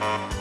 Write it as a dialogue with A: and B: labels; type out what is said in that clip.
A: Bye.